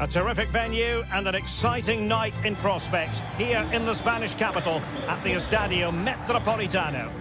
A terrific venue and an exciting night in prospect here in the Spanish capital at the Estadio Metropolitano.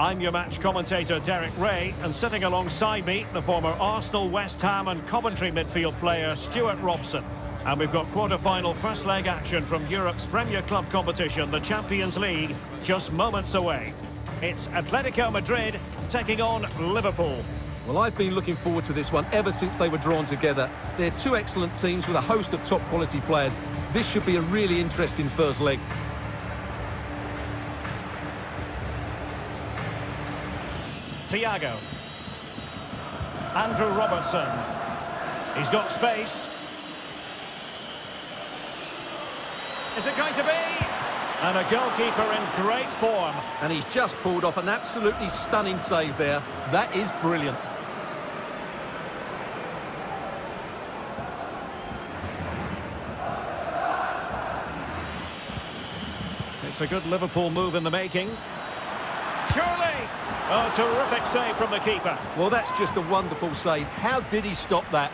I'm your match commentator Derek Ray and sitting alongside me the former Arsenal, West Ham and Coventry midfield player Stuart Robson. And we've got quarter-final first leg action from Europe's Premier Club competition, the Champions League, just moments away. It's Atletico Madrid taking on Liverpool. Well, I've been looking forward to this one ever since they were drawn together. They're two excellent teams with a host of top-quality players. This should be a really interesting first leg. Thiago. Andrew Robertson. He's got space. Is it going to be? And a goalkeeper in great form. And he's just pulled off an absolutely stunning save there. That is brilliant. It's a good Liverpool move in the making. Surely! Oh, terrific save from the keeper. Well, that's just a wonderful save. How did he stop that?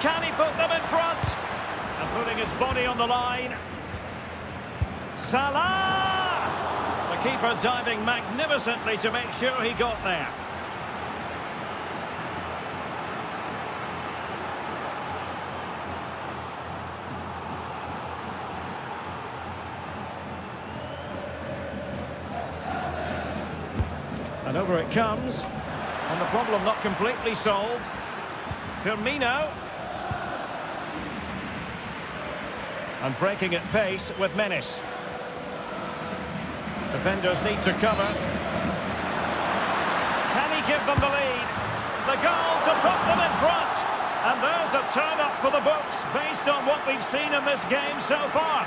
Can he put them in front? And putting his body on the line. Salah! Keeper diving magnificently to make sure he got there. And over it comes. And the problem not completely solved. Firmino. And breaking at pace with menace. Defenders need to cover. Can he give them the lead? The goal to put them in front. And there's a turn up for the books based on what we've seen in this game so far.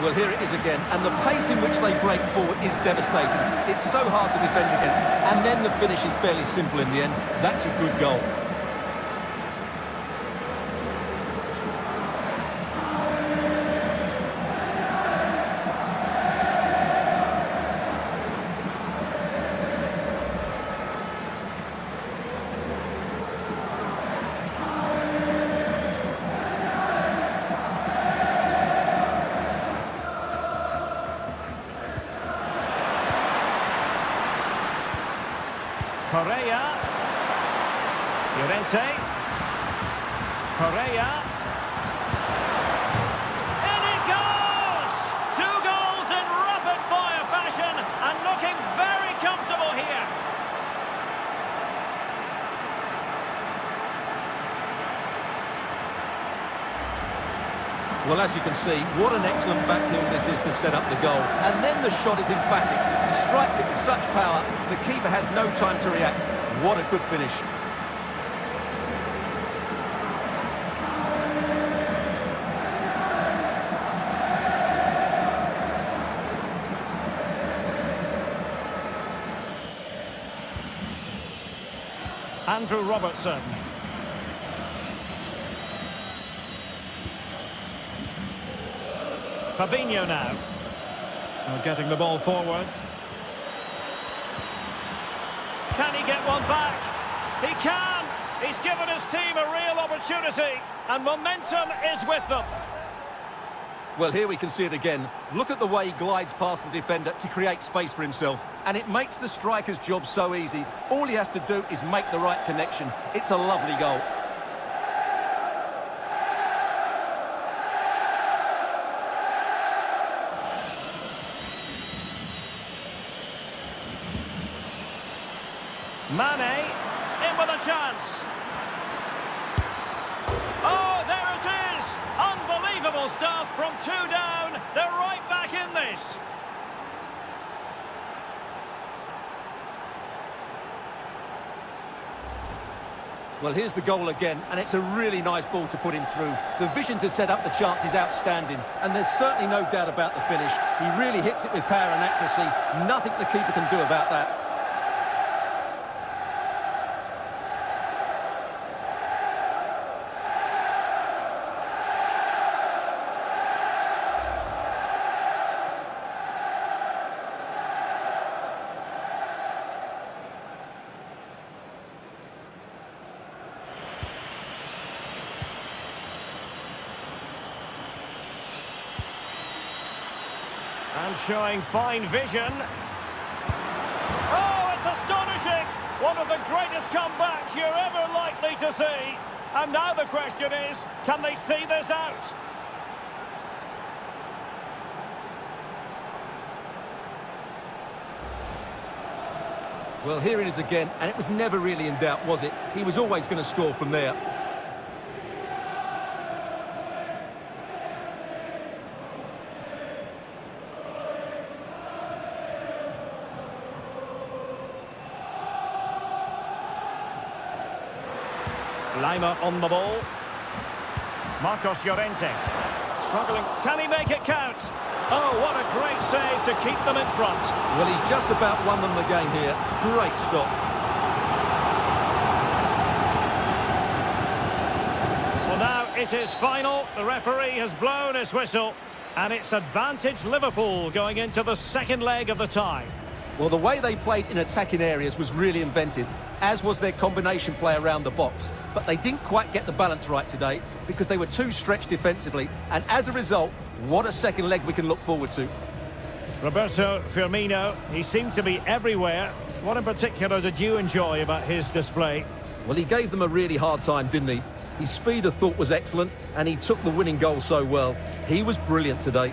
Well, here it is again, and the pace in which they break forward is devastating. It's so hard to defend against, and then the finish is fairly simple in the end. That's a good goal. Correa. Llorente. Correa. In it goes! Two goals in rapid-fire fashion and looking very comfortable here. Well, as you can see, what an excellent backheel this is to set up the goal. And then the shot is emphatic. He strikes it with such power, the keeper has no time to react. What a good finish. Andrew Robertson. Fabinho now. Now getting the ball forward. Can he get one back? He can! He's given his team a real opportunity, and momentum is with them. Well, here we can see it again. Look at the way he glides past the defender to create space for himself. And it makes the striker's job so easy. All he has to do is make the right connection. It's a lovely goal. Mane, in with a chance. Oh, there it is! Unbelievable stuff from two down. They're right back in this. Well, here's the goal again, and it's a really nice ball to put him through. The vision to set up the chance is outstanding, and there's certainly no doubt about the finish. He really hits it with power and accuracy. Nothing the keeper can do about that. And showing fine vision. Oh, it's astonishing! One of the greatest comebacks you're ever likely to see. And now the question is, can they see this out? Well, here it is again, and it was never really in doubt, was it? He was always going to score from there. Lemar on the ball. Marcos Llorente. Struggling. Can he make it count? Oh, what a great save to keep them in front. Well, he's just about won them the game here. Great stop. Well, now it is final. The referee has blown his whistle. And it's advantage Liverpool going into the second leg of the tie. Well, the way they played in attacking areas was really inventive, as was their combination play around the box. But they didn't quite get the balance right today because they were too stretched defensively. And as a result, what a second leg we can look forward to. Roberto Firmino, he seemed to be everywhere. What in particular did you enjoy about his display? Well, he gave them a really hard time, didn't he? His speed of thought was excellent, and he took the winning goal so well. He was brilliant today.